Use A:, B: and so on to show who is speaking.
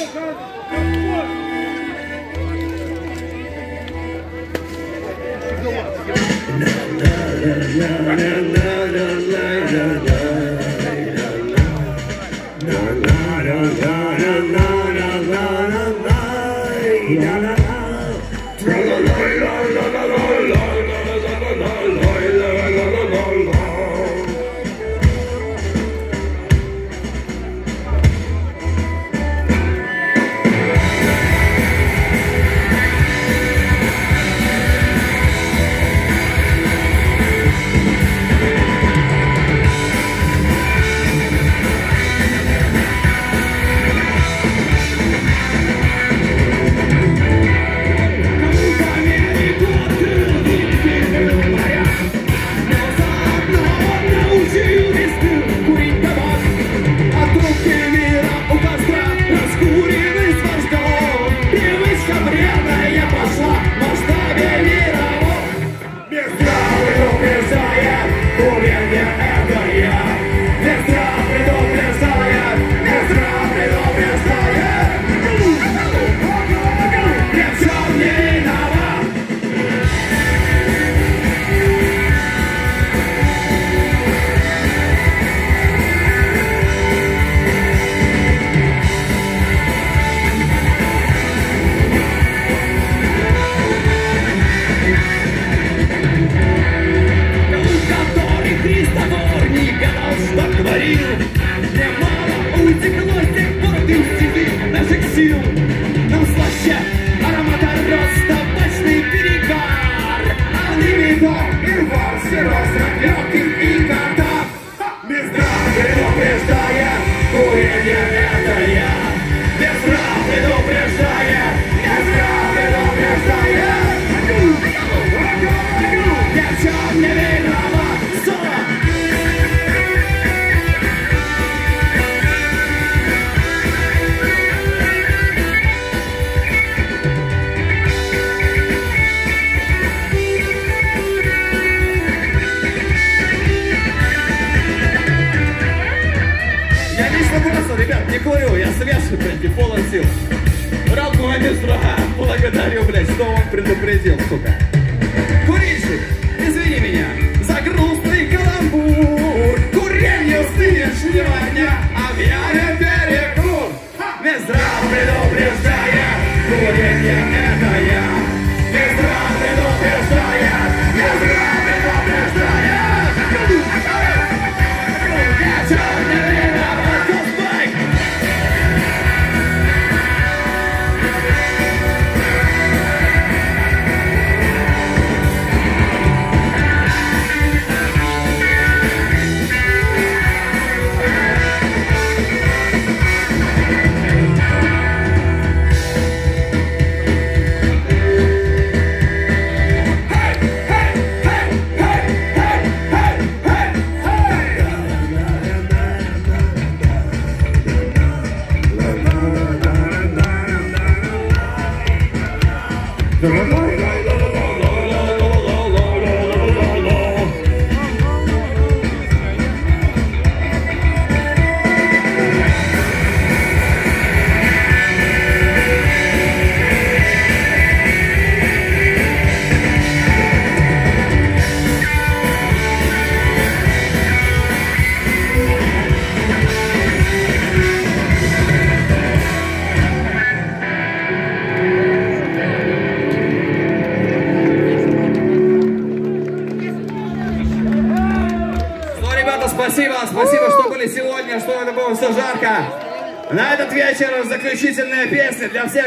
A: Yeah. field. не курю, я свежий, блядь, и полон сил. Раб Мухаммед Страха, благодарю, блядь, что он предупредил. Uhum. спасибо, спасибо, что были сегодня, что это было все жарко. На этот вечер заключительная песня для всех.